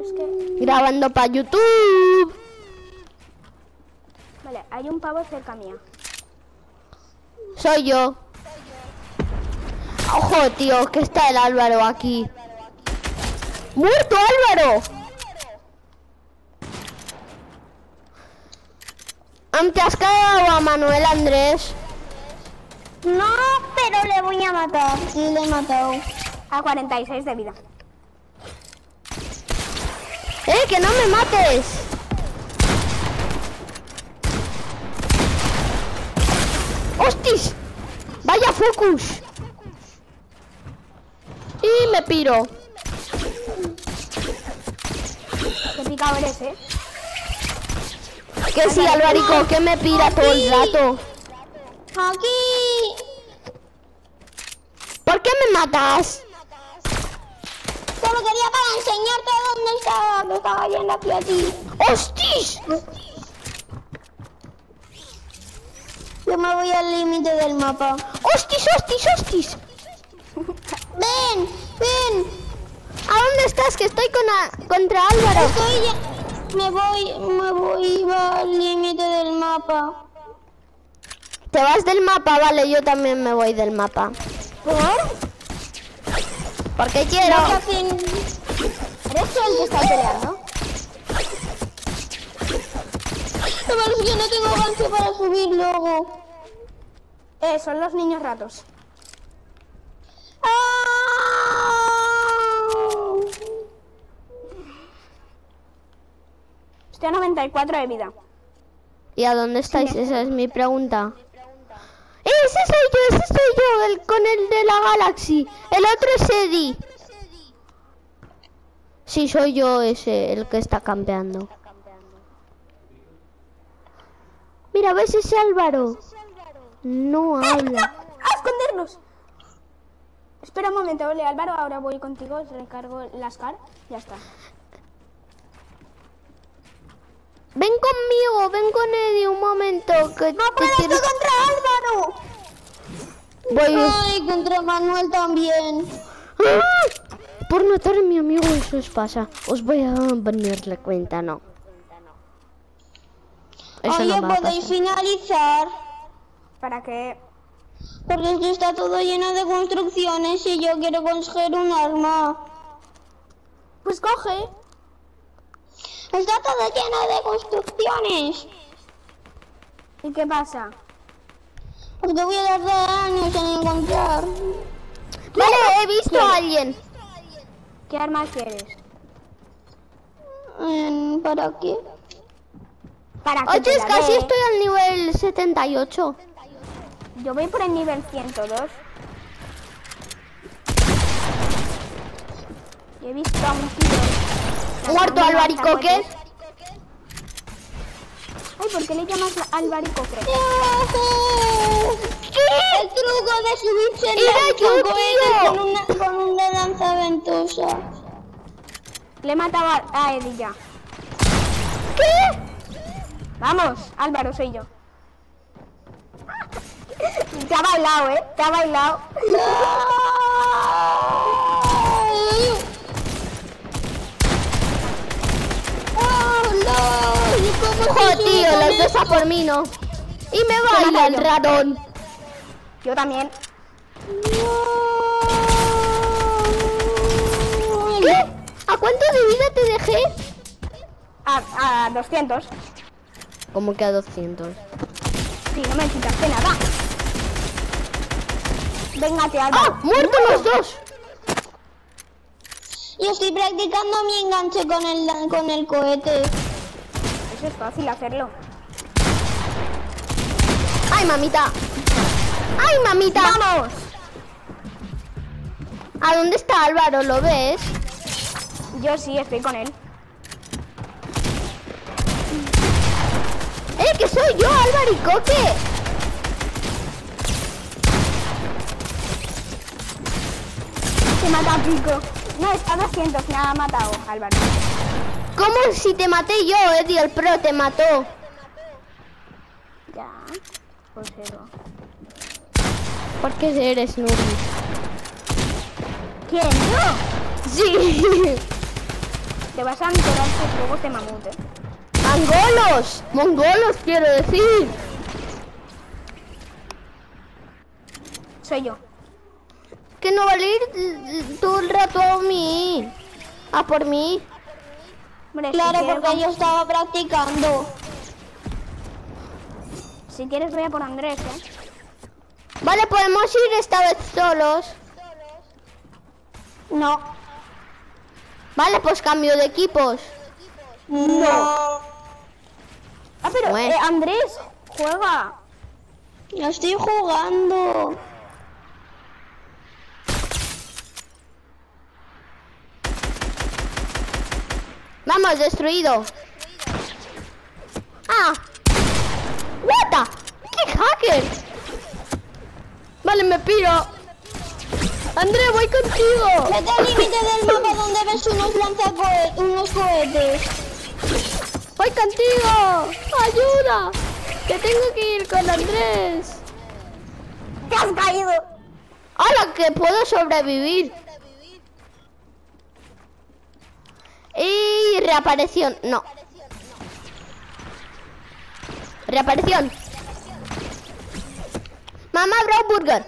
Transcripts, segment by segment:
Es que... Grabando para YouTube. Vale, hay un pavo cerca mía. Soy yo. Ojo, tío, que está el Álvaro aquí. ¡Muerto Álvaro! Antes has cagado a Manuel Andrés. No, pero le voy a matar. Sí, le he matado. A 46 de vida. ¡Eh, que no me mates! ¡Hostis! ¡Vaya focus! Y me piro. Qué picado eres, ¿eh? Que sí, Alvarico, que me pira todo el rato. Aquí. ¿Por qué me matas? Solo quería para enseñarte dónde estaba, que estaba yendo aquí a ti. ¡Hostis! Yo me voy al límite del mapa. ¡Hostis, hostis, hostis! Ven, ven. ¿A dónde estás? Que estoy con a- contra Álvaro. Estoy ya- Me voy, me voy al límite del mapa. Te vas del mapa, vale, yo también me voy del mapa. ¿Por? Porque quiero. No, ¿Eres el que está peleando? No, pero es que no tengo gancho para subir luego. Eh, son los niños ratos. Estoy a 94 de vida. ¿Y a dónde estáis? Esa es mi pregunta. ¡Eh, ese soy yo, el, con el de la Galaxy. El otro es Eddie. Sí, soy yo ese, el que está campeando. Mira, ¿ves ese Álvaro? No habla. ¡A escondernos! Espera un momento, vale, Álvaro, ahora voy contigo, recargo las car, ya está. Ven conmigo, ven con Eddie un momento. Que ¡No te puedo quiero- estoy contra Álvaro! Voy. Ay, contra Manuel también. ¡Ah! Por matar a mi amigo eso os pasa. Os voy a venir la cuenta, no. Eso Oye, no podéis finalizar. Para que... Porque es que está todo lleno de construcciones y yo quiero coger un arma. Pues coge. Está todo lleno de construcciones. ¿Y qué pasa? Porque voy a tardar años en encontrar. Vale, he visto a alguien. ¿Qué arma quieres? Mm, ¿Para qué? Para que Oye, es casi estoy al nivel 78. Yo voy por el nivel 102. Y he visto a un tío. Muerto Albaricoque. Ay, ¿por qué le llamas albaricoque? El truco de subirse en la con una, con una lanza ventosa. Le he matado a, Eddie ya. ¿Qué? Vamos, Álvaro, soy yo. Te ha bailado, ¿eh? Te ha bailado. Ojo, tío, los dos a por mí, ¿no? Y me baila el ratón. Yo también. ¿Qué? ¿A cuánto de vida te dejé? A, a 200. Como que a 200. Sí, no me quitaste nada. Véngate, ¡Ah! Álvaro. ¡Muertos los dos! Yo estoy practicando mi enganche con el, con el cohete. Es fácil hacerlo. ¡Ay, mamita! ¡Ay, mamita! ¡Vamos! ¿A dónde está Álvaro? ¿Lo ves? Yo sí, estoy con él. ¡Eh, que soy yo, Albaricoque! Te mata a Pico. No, está a 200, me ha matado, Álvaro. ¿Cómo si te maté yo, Eddie? El pro te mató. Ya. Pues eso. ¿Por qué eres Nuri? ¿Quién? ¡No! Sí. te vas a enterar tus juegos de mamut, ¿eh? ¡Angolos! ¡Mongolos quiero decir! Soy yo. Que no vale ir todo el rato a mí. A por mí. Hombre, Claro, si quieres, porque yo estaba practicando. si quieres voy a por Andrés, ¿eh? Vale, podemos ir esta vez solos. No. Vale, pues cambio de equipos. No. Ah, pero Bueno. eh, Andrés, juega. No estoy jugando. Vamos, destruido. Ah. What the? ¡Qué hacker! Vale, me piro. André, voy contigo. Vete al límite del mapa donde ves unos lanzacohetes, unos cohetes. Voy contigo. Ayuda. Que tengo que ir con Andrés. ¡Te has caído! ¡Hala, que puedo sobrevivir! Y reaparición, no. Reaparición. Mamá, Brown Burger.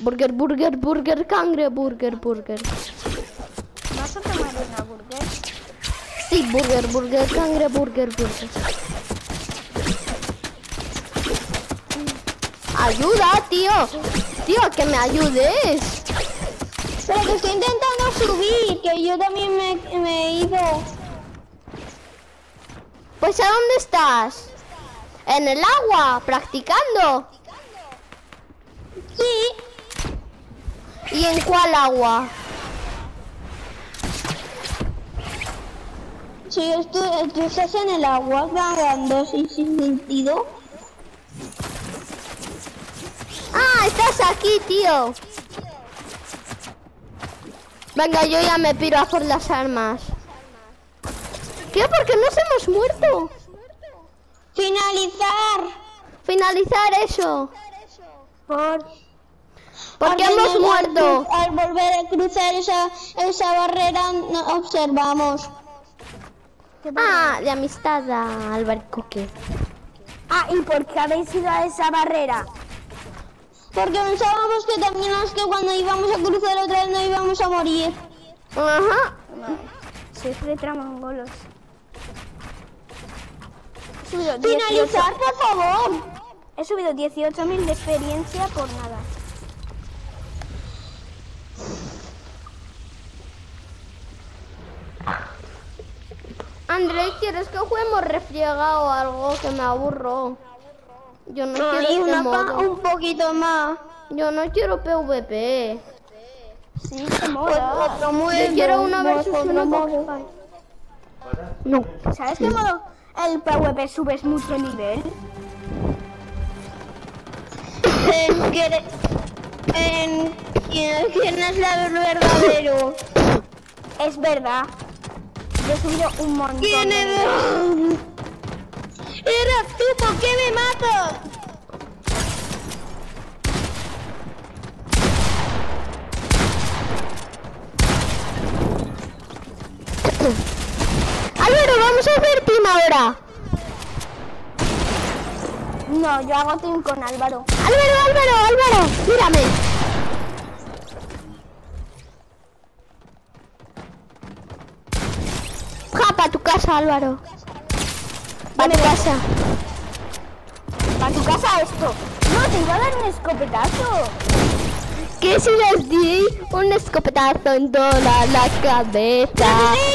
Burger, burger, burger, cangre, burger, burger. ¿Vas a tomar una burger? Sí, burger, burger, cangre, burger, burger. Ayuda, tío. Tío, que me ayudes. Pero que estoy intentando subir, que yo también me, he ido. Pues ¿a dónde estás? En el agua, practicando. Sí, ¿Y en cuál agua? sí, tú, estás en el agua nadando sin sentido. Ah, estás aquí, tío. Venga, yo ya me piro a por las armas. ¿Qué? ¿Por qué nos hemos muerto? Finalizar. Finalizar eso. Por... Porque Al hemos muerto. Al volver a cruzar esa, esa barrera, no observamos. Ah, de amistad a Albercoque. Ah, ¿y por qué habéis ido a esa barrera? Porque pensábamos que también es que cuando íbamos a cruzar otra vez no íbamos a morir. Ajá. Sois. He subido 18 Finalizar, por favor. He subido 18.000 de experiencia por nada. André, ¿quieres que juguemos refriega o algo que me aburro? Yo no quiero este una modo. un poquito más. Yo no quiero PvP. Sí, se mola. modo, Yo quiero una versus modo. Coxfight. No. ¿Sabes qué modo el PvP subes mucho nivel? En, en quién, es la verdadero. Es verdad. Yo he subido un montón. ¿Quién nivel. Era tú, ¿por qué me matas? Álvaro, vamos a hacer team ahora. No, yo hago team con Álvaro. Álvaro, Álvaro, Álvaro, mírame. Ja, pa' tu casa, Álvaro. Pa' tu casa. ¿Para tu casa esto? No, te iba a dar un escopetazo. Que si les di un escopetazo en toda la cabeza,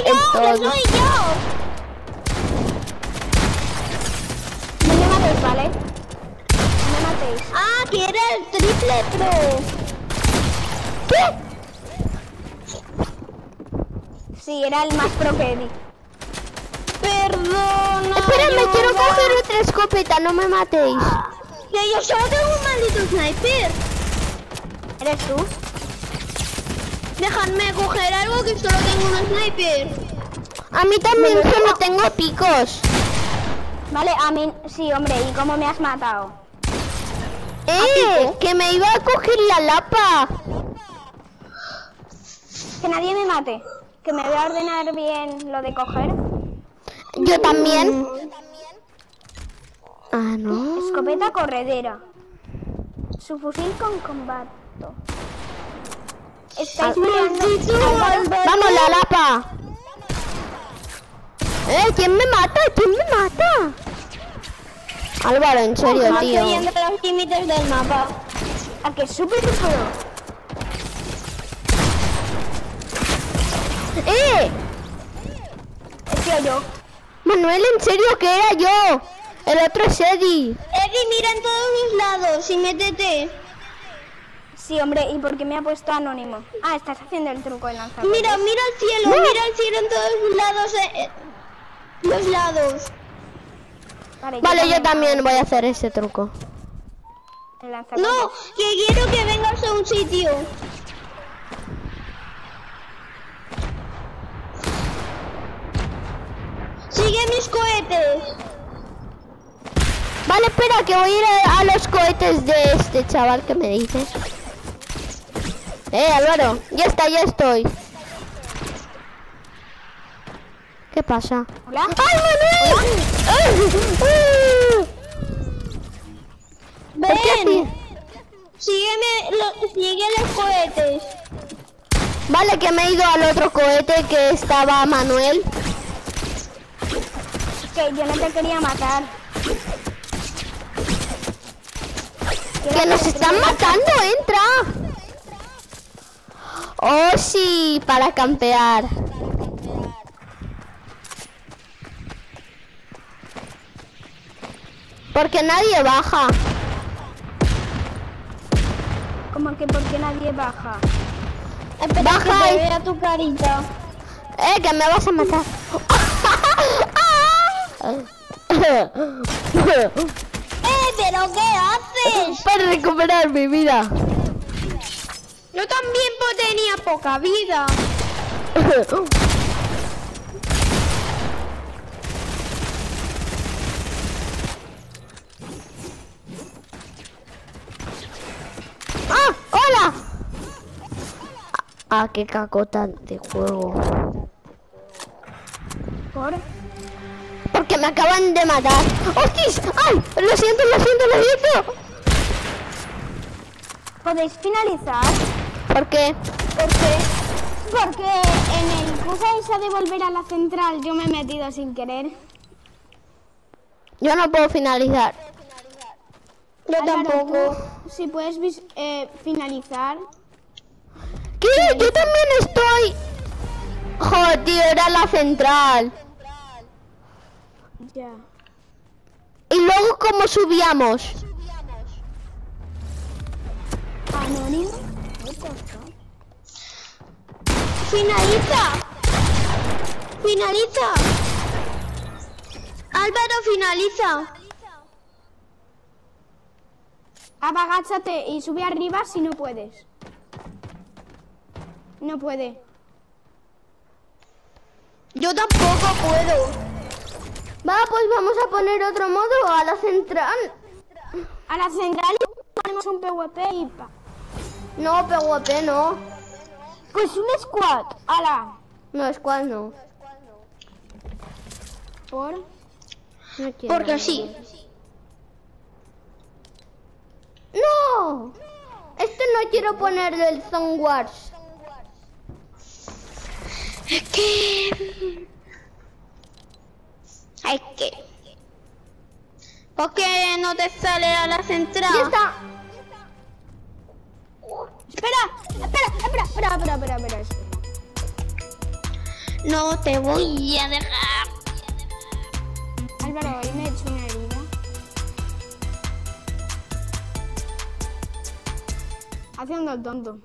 en todo. soy yo! No me matéis, ¿vale? No me matéis. Ah, que era el triple pro. ¿Qué? Sí, era el más pro que vi. Perdona. Espérame, quiero coger otra escopeta, no me matéis. Que yo solo tengo un maldito sniper. ¿Eres tú? Dejadme coger algo que solo tengo un sniper. A mí también solo tengo picos. Vale, a mí... Sí, hombre, ¿y cómo me has matado? ¡Eh! Que me iba a coger la lapa. Que nadie me mate. Que me voy a ordenar bien lo de coger. Yo también. Ah, no. Escopeta corredera. Su fusil con combate. Estáis. Álvaro, Vamos, la lapa. Eh, ¿quién me mata? ¿Quién me mata? Álvaro, en serio, Estoy tío. yendo a los límites del mapa. a que súper pro. ¡Eh! Es que yo. Manuel, en serio, que era yo. El otro es Eddie. Eddie, mira en todos los lados y métete. Sí, hombre, ¿y por qué me ha puesto anónimo? Ah, estás haciendo el truco de lanzar. Mira, mira el cielo, mira el cielo en todos los lados. eh, eh, los lados. Vale, Vale, yo también voy a hacer ese truco. No, que quiero que vengas a un sitio. Sigue mis cohetes. Vale, espera, que voy a ir a, a los cohetes de este chaval que me dice. Eh, Álvaro, ya está, ya estoy. ¿Qué pasa? Hola. ¡Ay, Manuel! ¡Ah! ¿Por qué Ven, así? sígueme, lo- sigue los cohetes. Vale, que me he ido al otro cohete que estaba Manuel. Que yo no te quería matar. Que nos están matando, entra. Oh, sí, para campear. Porque nadie baja. Como que porque nadie baja. Espera Baja que te y- vea tu carita. Eh, que me vas a matar. ¡Eh, pero qué haces! Para recuperar mi vida. Yo también pues, tenía poca vida. ¡Ah! ¡Hola! Ah, qué cacota de juego. ¿Por? Porque me acaban de matar. ¡Hostis! ¡Ay! Lo siento, lo siento, lo siento. ¿Podéis finalizar? ¿Por qué? ¿Por qué? Porque en el cosa esa de volver a la central yo me he metido sin querer. Yo no puedo finalizar. Yo Álvaro, tampoco. tú, Si puedes eh, finalizar. ¿Qué? Yo también estoy. Joder, tío, era la central. Ya. Y luego, ¿cómo subíamos? Anónimo. Finaliza. Finaliza. Álvaro, finaliza. Abagáchate y sube arriba si no puedes. No puede. Yo tampoco puedo. Va, pues vamos a poner otro modo a la central. A la central ponemos un PvP y pa. No, PvP no. Pues un squad. Ala. No, es cual no. Por. No quiero. Porque sí. ¡No! Este no quiero poner del Zone Wars. Es que... Es que... ¿Por qué no te sale a la central? Ya está. Espera, espera, espera, espera, espera, espera, espera. espera. No te voy a dejar. Álvaro, hoy me he hecho una herida. Haciendo el tonto.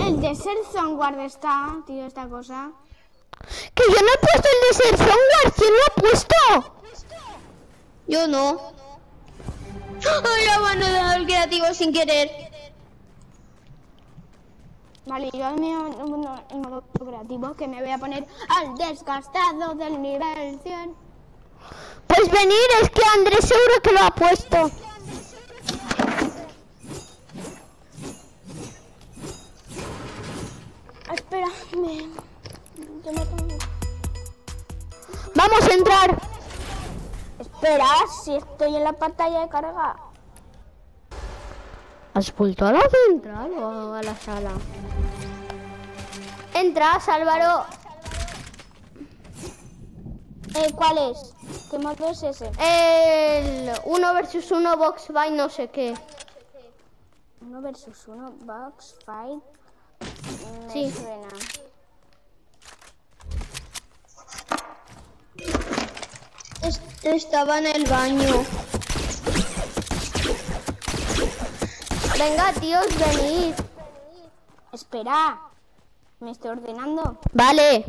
El Desert Zone Guard está, tío, esta cosa. Que yo no he puesto el de ser Zone Wars. ¿Quién lo ha puesto? Yo no. Ay, ya van a dar el creativo sin querer. Vale, yo al mío en modo cooperativo que me voy a poner al desgastado del nivel 100. Pues venir, es que Andrés seguro que lo ha puesto. espera, me... Yo me tengo... Vamos a entrar. Espera, si estoy en la pantalla de carga. ¿Has vuelto a la central o a la sala? Entras, Álvaro. Eh, ¿Cuál es? ¿Qué modo es ese? El 1 versus 1 box by no sé qué. Uno versus uno, box, fight. Me Sí. suena. Estaba en el baño. Venga, tíos, venid. Espera. Me estoy ordenando. Vale.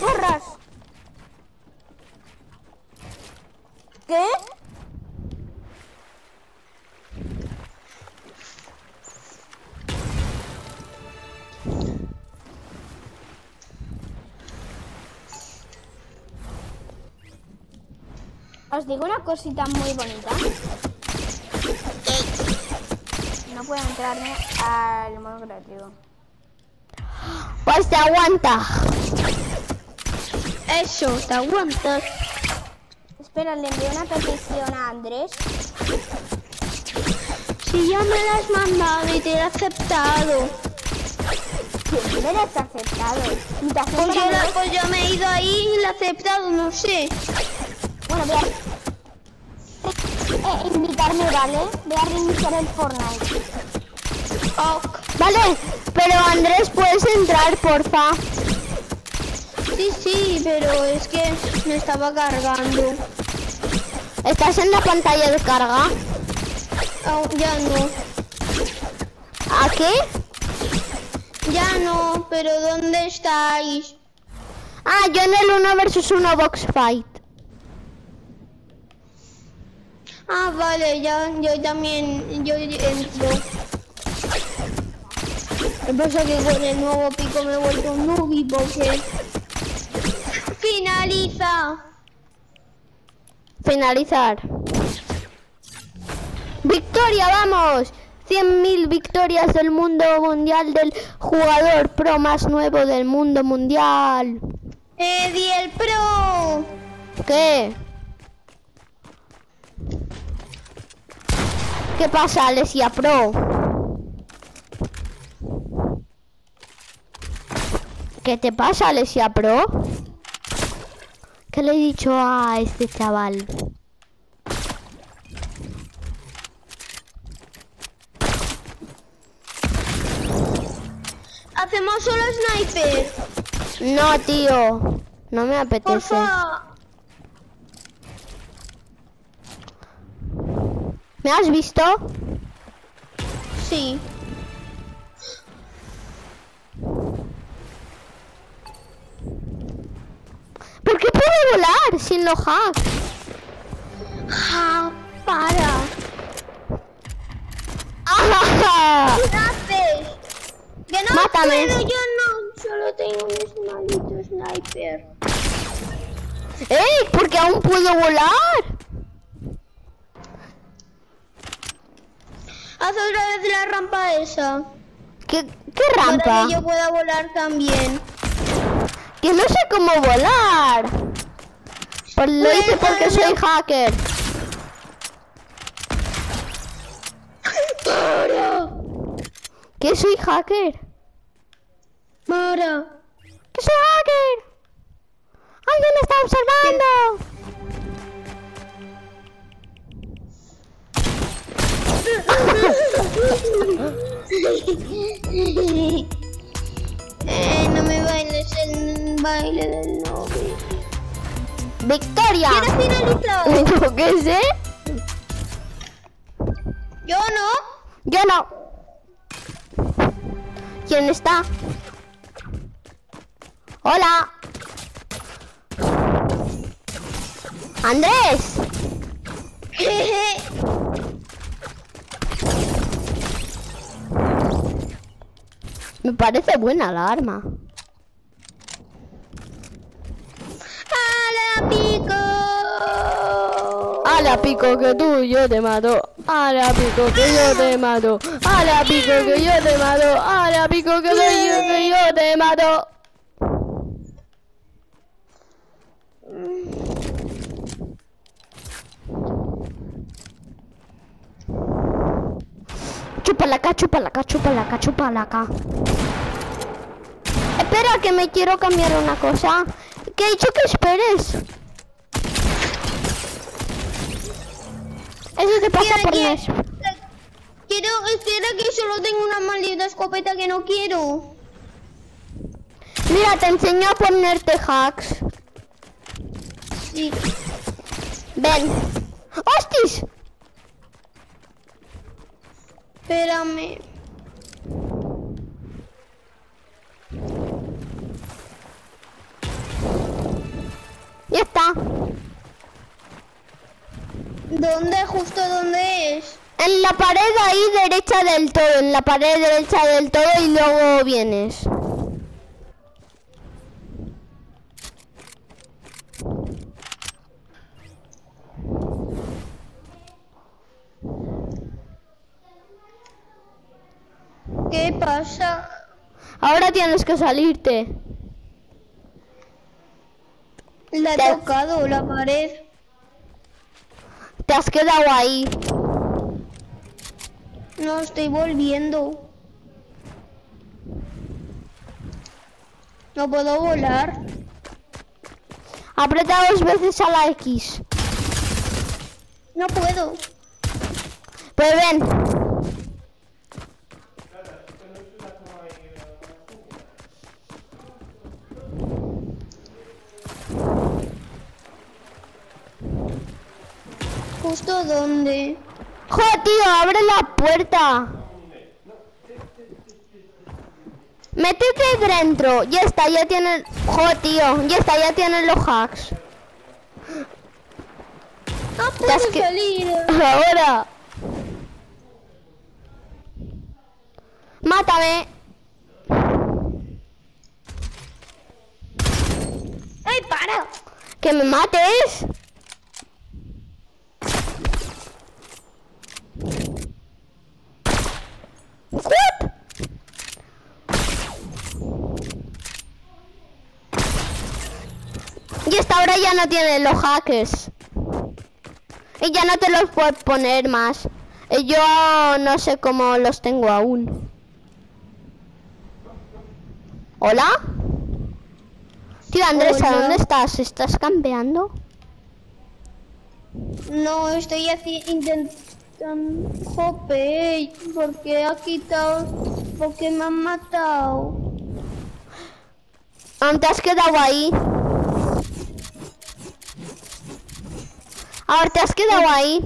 ¡Porras! ¿Qué? Os digo una cosita muy bonita. No puedo entrarme al modo creativo. Pues te aguanta. Eso, te aguantas. Espera, le envío una petición a Andrés. Si ya me la has mandado y te la he aceptado. ¿Quién me lo has aceptado? Invitación Pues yo, la- pues yo me he ido ahí y la he aceptado, no sé. Bueno, voy invitarme, ¿vale? Voy a reiniciar el Fortnite. Vale, pero Andrés, puedes entrar, porfa. Sí, sí, pero es que me estaba cargando. ¿Estás en la pantalla de carga? Oh, ya no. ¿A qué? Ya no, pero ¿dónde estáis? Ah, yo en el 1 versus 1 box fight. Ah, vale, ya, yo también, yo entro. Lo que pasa que con el nuevo pico me he vuelto un nubi porque... Finaliza. Finalizar. ¡Victoria, vamos! 100.000 victorias del mundo mundial del jugador pro más nuevo del mundo mundial. Eddie el pro. ¿Qué? ¿Qué pasa, Alesia Pro? ¿Qué te pasa, Alesia Pro? ¿Qué le he dicho a este chaval? Hacemos solo sniper. No, tío. No me apetece. Porfa. ¿Me has visto? Sí. ¿Por qué puedo volar sin los hacks? Ja, para. ¡Ah! ¿Qué haces? Que no Mátame. puedo, yo no. Solo tengo un maldito sniper. ¡Ey! Porque aún puedo volar. Haz otra vez la rampa esa. ¿Qué, qué Para rampa? que yo pueda volar también. Que no sé cómo volar. Pues lo Pues, hice porque soy hacker. Para. ¿Que soy hacker? Para. ¡Que soy hacker! ¡Alguien me está observando! Eh, no me bailes el baile del novio. ¡Victoria! ¿Quieres finalizar? Qué sé. Yo no. Yo no. ¿Quién está? Hola. Andrés. Me parece buena la arma. ¡A la pico! ¡Hala! Ahora pico que tú yo te mato. Ahora pico que yo te mato. Ahora pico que yo te mato. Ahora pico que, yo, que yo te mato. Chupalaca, chupalaca, chupalaca, chupalaca. Espera, que me quiero cambiar una cosa. ¿Qué he dicho que esperes? Eso te pasa Quiero, por quiero, Nes. quiero, espera que solo tengo una maldita escopeta que no quiero. Mira, te enseño a ponerte hacks. Sí. Ven. ¡Hostis! Espérame. ¿Justo dónde es? En la pared ahí derecha del todo. En la pared derecha del todo y luego vienes. ¿Qué pasa? Ahora tienes que salirte. La he tocado la pared. Te has quedado ahí. No estoy volviendo. No puedo volar. Aprieta dos veces a la X. No puedo. Pues ven. ¿Justo dónde? ¡Joder, tío! ¡Abre la puerta! Métete dentro. Ya está, ya tienen... ¡Joder, tío! Ya está, ya tienen los hacks. No puedo que- salir. Ahora. Mátame. ¡Ay, para! Que me mates. Y esta ahora ya no tiene los hackers. Y ya no te los puedes poner más. Y yo no sé cómo los tengo aún. ¿Hola? Tío Andrés, ¿a dónde estás? ¿Estás campeando? No, estoy así intentando... Jope, porque ha quitado... Porque me han matado. Te has quedado ahí. Ahora te has quedado ahí.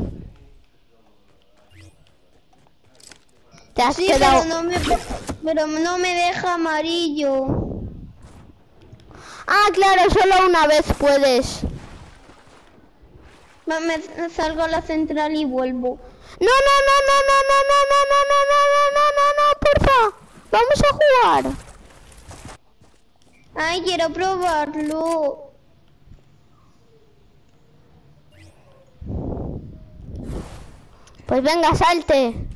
Te has Sí, quedado. pero no me... Pero no me deja amarillo. Ah, claro, solo una vez puedes. Me, salgo a la central y vuelvo. No, no, no, no, no, no, no, no, no, no, no, no, no, no, porfa. Vamos a jugar. Ay, quiero probarlo. Pues venga, salte.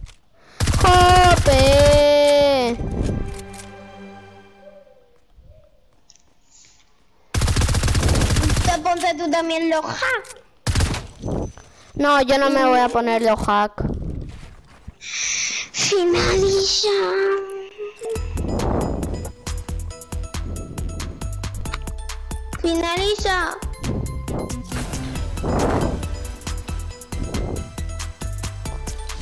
¡Jope! Te ponte tú también hack. No, yo no me voy a poner los hack. Finaliza. Finaliza.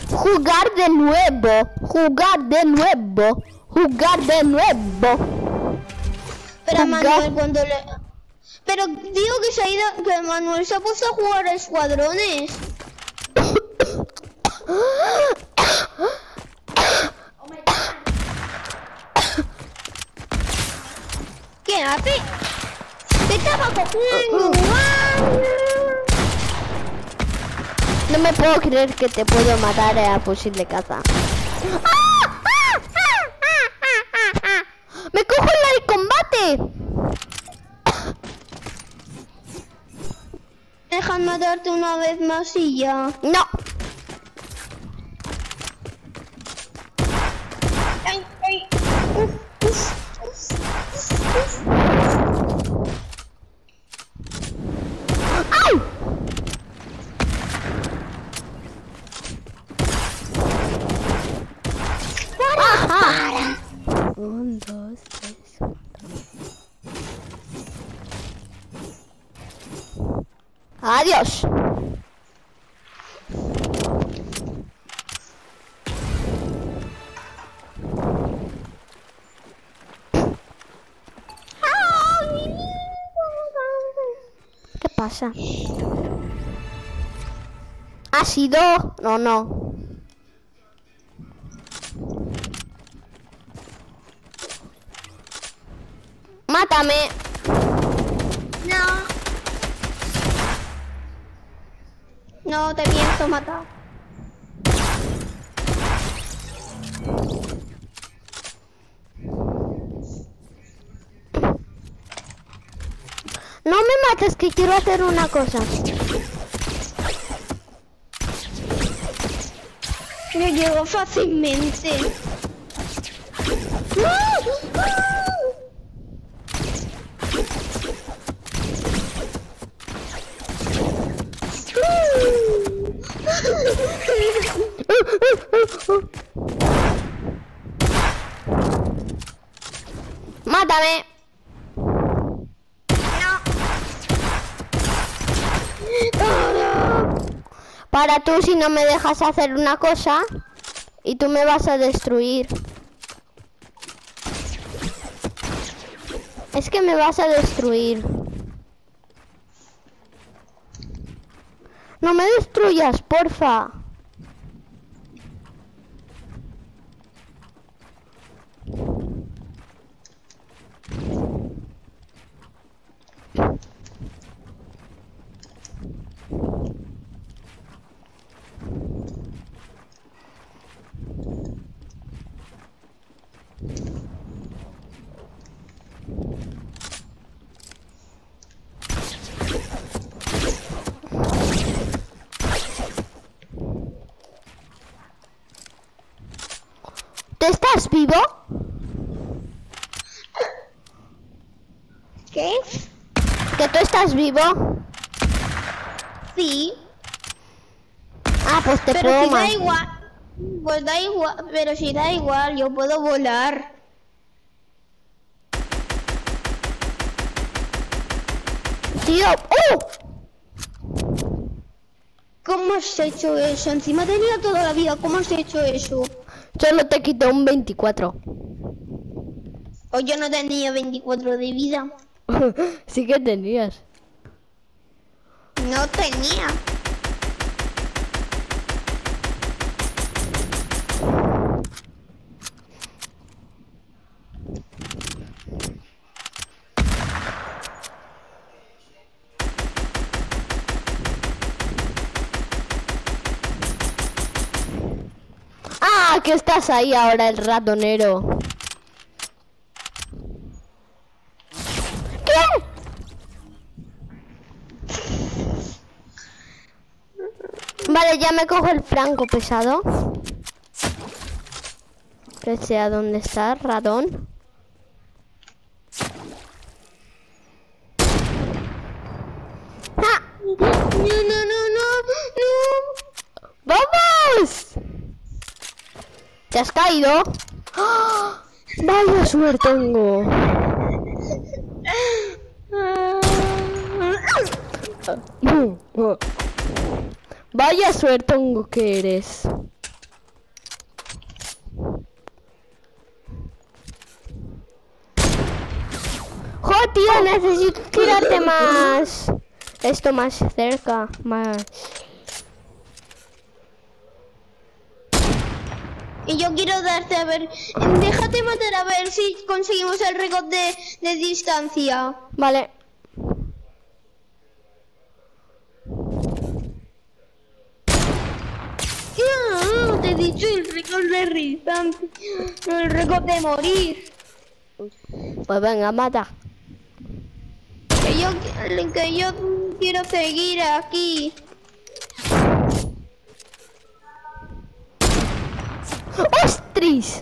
Jugar de nuevo. Jugar de nuevo. Jugar de nuevo. Pero. Manuel cuando le... Pero digo que se ha ido, que Manuel se ha puesto a jugar a escuadrones. ¿Qué hace? ¿Qué estaba cogiendo? No me puedo creer que te puedo matar a fusil de caza. ¡Me cojo el combate! Déjame matarte una vez más y ya. No. Ay, ay. Uf, uf, uf, uf. ¡Ay! Ajá. Un, dos, tres. Adiós. ¿Qué pasa? ¿Ha sido? No, no. Mátame. No. No, te pienso matar. No me mates, que quiero hacer una cosa. Yo llego fácilmente. Mátame. Para tú si no me dejas hacer una cosa y tú me vas a destruir. Es que me vas a destruir. No me destruyas, porfa. ¿Tú estás vivo? ¿Qué? ¿Que tú estás vivo? Sí. Ah, pues te Pero puedo si da igual. Pues da igual. Pero si da igual, yo puedo volar. Tío, ¡uh! ¿Cómo has hecho eso? Encima tenía toda la vida. ¿Cómo has hecho eso? Solo te quito un 24. O yo no tenía 24 de vida. sí que tenías. No tenía. Ah, que estás ahí ahora, el ratonero. ¿Qué? Vale, ya me cojo el franco pesado. Que sea donde está, ratón. ¡Ah! No, no, no, no, no. ¡Vamos! ¿Te has caído? ¡Ah! Vaya suertongo. Vaya suertongo que eres. ¡Jo, tío! Necesito tirarte más. Esto más cerca, más. Y yo quiero darte a ver. Déjate matar a ver si conseguimos el récord de, de distancia. Vale. Ah, te he dicho el récord de el récord de morir. Pues venga, mata. Que yo, que yo quiero seguir aquí. ¡Ostris!